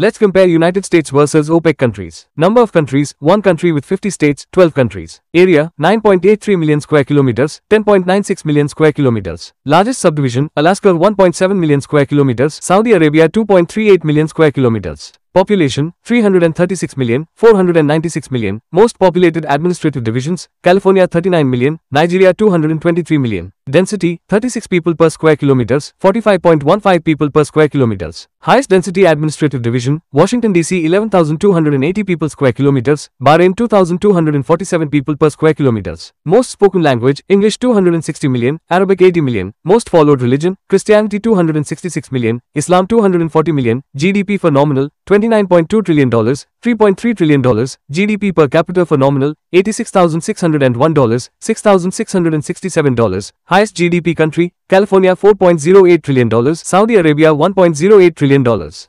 Let's compare United States versus OPEC countries. Number of countries, 1 country with 50 states, 12 countries. Area, 9.83 million square kilometers, 10.96 million square kilometers. Largest subdivision, Alaska 1.7 million square kilometers, Saudi Arabia 2.38 million square kilometers. Population 336 million, 496 million. Most populated administrative divisions California 39 million, Nigeria 223 million. Density 36 people per square kilometers, 45.15 people per square kilometers. Highest density administrative division Washington DC 11,280 people square kilometers, Bahrain 2,247 people per square kilometers. Most spoken language English 260 million, Arabic 80 million. Most followed religion Christianity 266 million, Islam 240 million. GDP for nominal 29.2 trillion dollars, 3.3 trillion dollars. GDP per capita for nominal $86,601, $6,667. Highest GDP country, California $4.08 trillion, Saudi Arabia $1.08 trillion.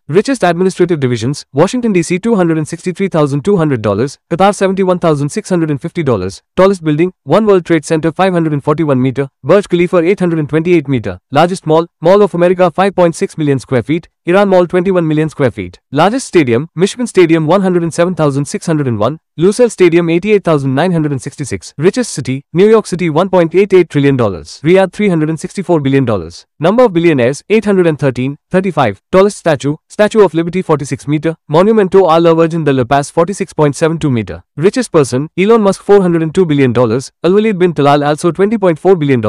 Richest administrative divisions, Washington DC $263,200, Qatar $71,650. Tallest building, One World Trade Center 541 meter, Burj Khalifa 828 meter. Largest mall, Mall of America 5.6 million square feet, Iran Mall 21 million square feet. Largest stadium, Michigan Stadium 107,601, Lusail Stadium 88,966. Richest city, New York City $1.88 trillion. Riyadh $364 billion. Number of billionaires 813, 35. Tallest statue, Statue of Liberty 46 meter. Monumento a la Virgen de la Paz 46.72 meter. Richest person, Elon Musk $402 billion. Al-Walid bin Talal Al Saud $20.4 billion.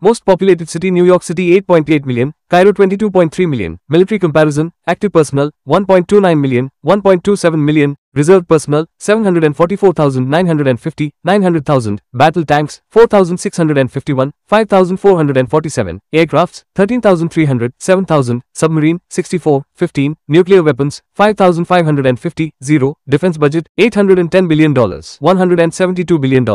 Most populated city New York City 8.8 million. Cairo 22.3 million. Military comparison, active personnel 1.29 million, 1.27 million, reserve personnel 744,950, 900,000, battle tanks 4,651, 5,447, aircrafts 13,300, 7,000, submarine 64, 15, nuclear weapons 5,550, 0, defense budget $810 billion, $172 billion.